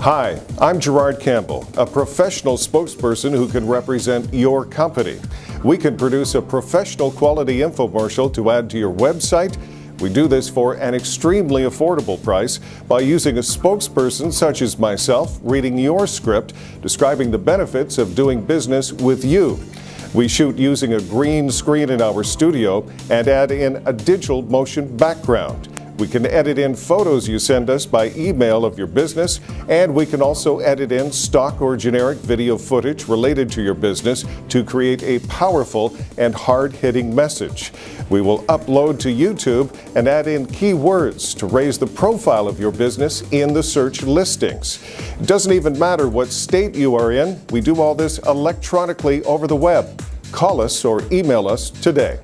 Hi, I'm Gerard Campbell, a professional spokesperson who can represent your company. We can produce a professional quality infomercial to add to your website. We do this for an extremely affordable price by using a spokesperson such as myself reading your script describing the benefits of doing business with you. We shoot using a green screen in our studio and add in a digital motion background. We can edit in photos you send us by email of your business, and we can also edit in stock or generic video footage related to your business to create a powerful and hard hitting message. We will upload to YouTube and add in keywords to raise the profile of your business in the search listings. It doesn't even matter what state you are in, we do all this electronically over the web. Call us or email us today.